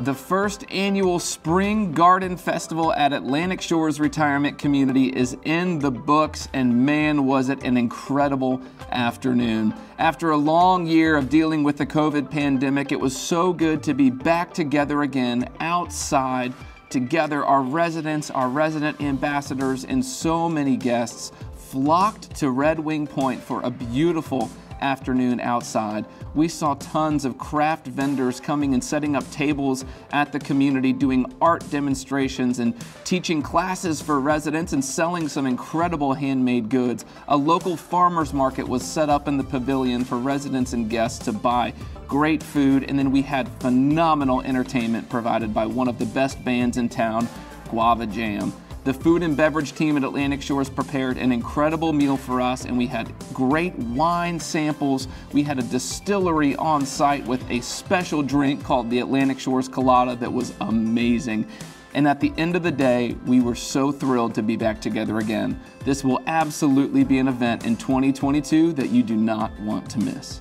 The first annual Spring Garden Festival at Atlantic Shores Retirement Community is in the books, and man, was it an incredible afternoon. After a long year of dealing with the COVID pandemic, it was so good to be back together again outside. Together, our residents, our resident ambassadors, and so many guests flocked to Red Wing Point for a beautiful afternoon outside. We saw tons of craft vendors coming and setting up tables at the community, doing art demonstrations and teaching classes for residents and selling some incredible handmade goods. A local farmer's market was set up in the pavilion for residents and guests to buy great food, and then we had phenomenal entertainment provided by one of the best bands in town, Guava Jam. The food and beverage team at Atlantic Shores prepared an incredible meal for us, and we had great wine samples. We had a distillery on site with a special drink called the Atlantic Shores Colada that was amazing. And at the end of the day, we were so thrilled to be back together again. This will absolutely be an event in 2022 that you do not want to miss.